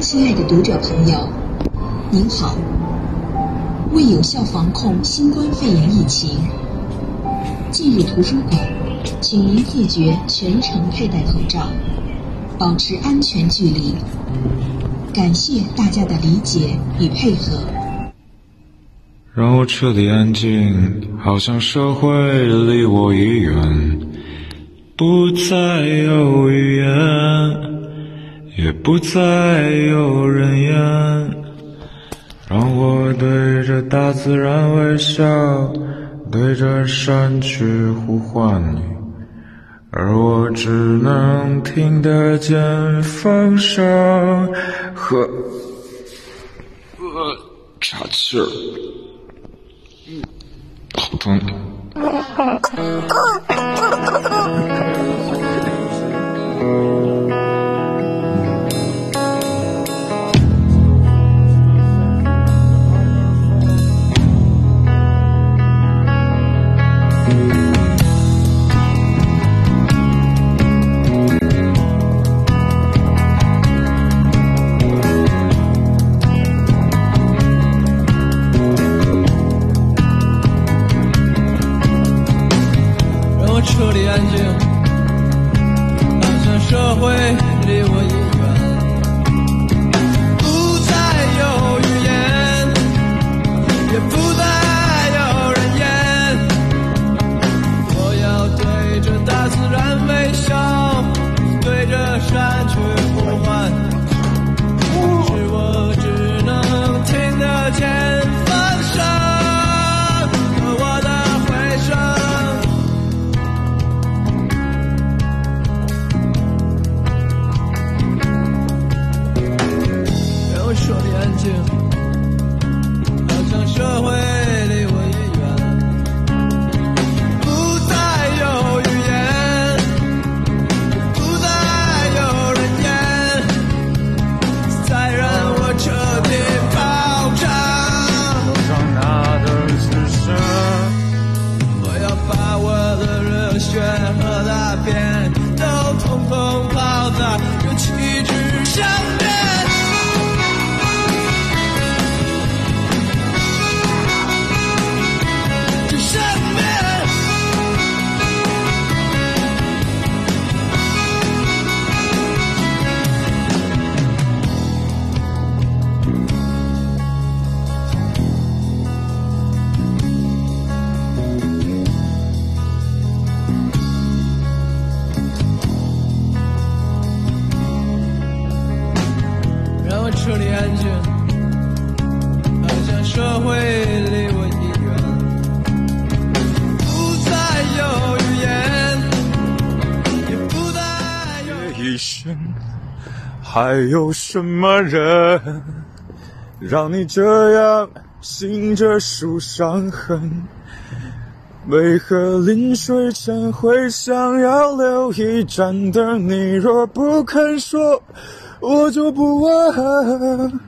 亲爱的读者朋友，您好。为有效防控新冠肺炎疫情，进入图书馆，请您自觉全程佩戴口罩，保持安全距离。感谢大家的理解与配合。让我彻底安静，好像社会离我已远，不再有语言，也不再有人烟。让我对着大自然微笑，对着山去呼唤你，而我只能听得见风声和呃岔气儿。好疼！让我彻底安静，满向社会。好像社会离我越远，不再有语言，不再有人，再让我彻底爆炸。我，要把我的热血和大片都通通抛在。车里安静，好像社会离我已远，不再有语言，也不再有。夜已，还有什么人让你这样醒着数伤痕？为何临睡前会想要留一盏灯？你若不肯说，我就不问。